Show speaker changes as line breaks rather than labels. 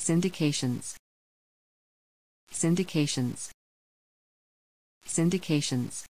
Syndications. Syndications. Syndications.